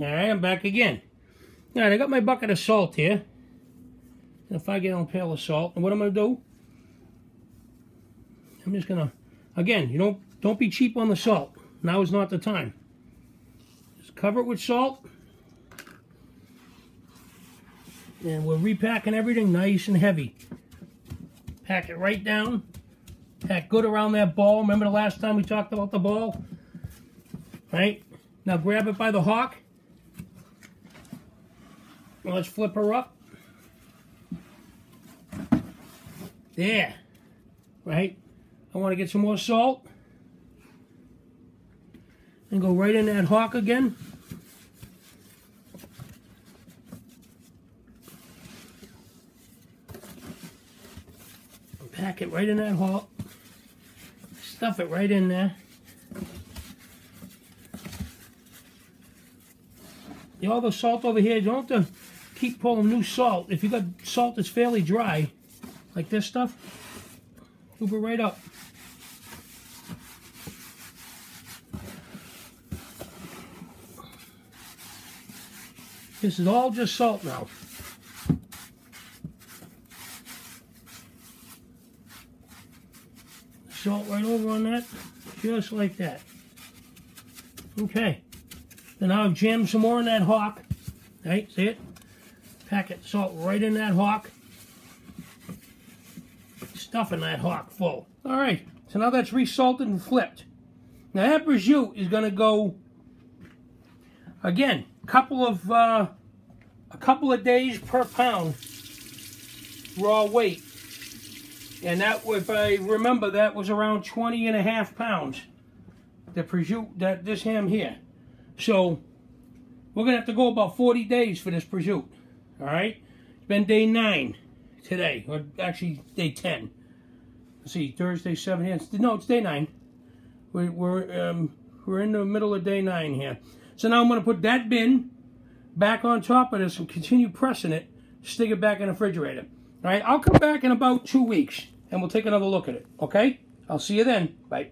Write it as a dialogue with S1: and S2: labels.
S1: All right, I'm back again. All right, I got my bucket of salt here. And if I get a pail of salt, and what I'm going to do, I'm just going to, again, you don't, don't be cheap on the salt. Now is not the time. Just cover it with salt. And we're repacking everything nice and heavy. Pack it right down. Pack good around that ball. Remember the last time we talked about the ball? Right? Now grab it by the hock. Let's flip her up. There. Right? I want to get some more salt. And go right in that hock again. Pack it right in that hock. Stuff it right in there. You all the salt over here, don't to keep pulling new salt. If you got salt that's fairly dry, like this stuff, move it right up. This is all just salt now. Salt right over on that, just like that. Okay. Then I'll jam some more in that hock. Right, see it? Pack it salt right in that hock. Stuffing that hock full. All right, so now that's resalted and flipped. Now that prosciutto is going to go, again, couple of, uh, a couple of days per pound raw weight. And that, if I remember, that was around 20 and a half pounds. The prosciutto, that this ham here. So we're going to have to go about 40 days for this prosciutto. All right? It's been day 9 today. Or actually, day 10. Let's see, Thursday, 7. Yeah, no, it's day 9. We're, we're, um, we're in the middle of day 9 here. So now I'm going to put that bin back on top of this and continue pressing it. Stick it back in the refrigerator. All right? I'll come back in about two weeks and we'll take another look at it. Okay? I'll see you then. Bye.